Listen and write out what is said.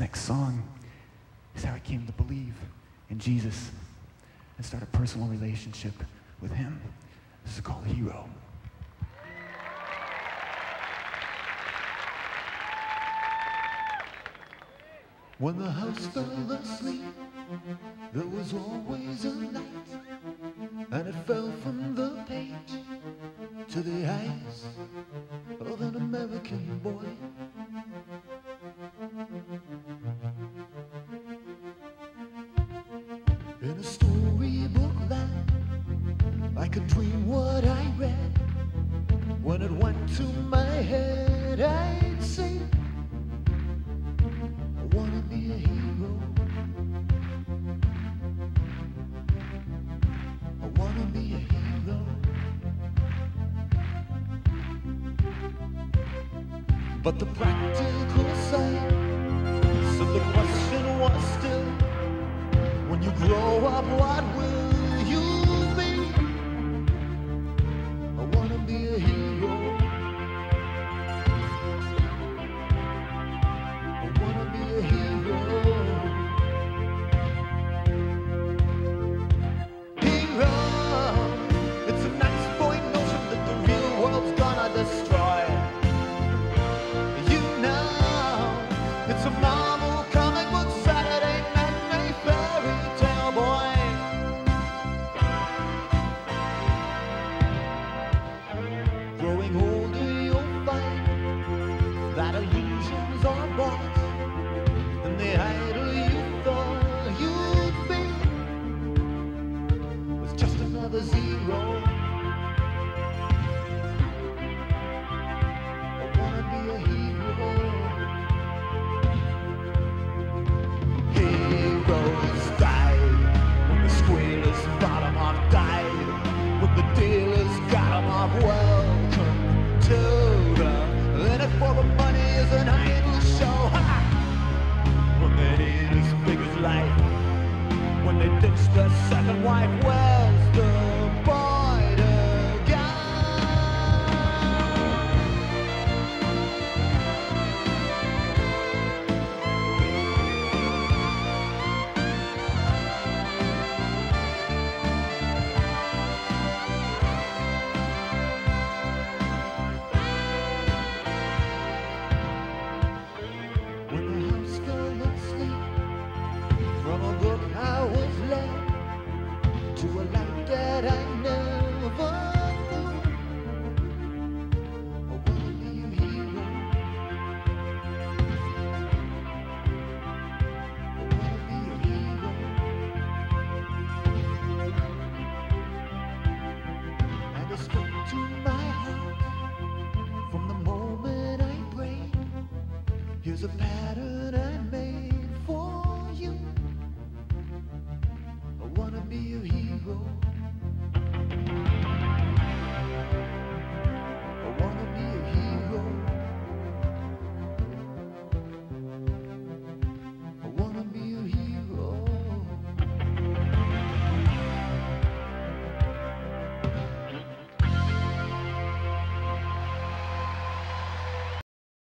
next song is how I came to believe in Jesus and start a personal relationship with him. This is called Hero. When the house fell asleep, there was always a light, and it fell from the page to the eyes In a storybook land, I could dream what I read. When it went to my head, I'd say, I wanna be a hero. I wanna be a hero. But the practical side, so the question was still, you grow up, what will another zero. The second wife, where's the to a life that I never knew. I wanna be hero. I wanna be hero. And spoke to my heart from the moment I prayed. Here's a path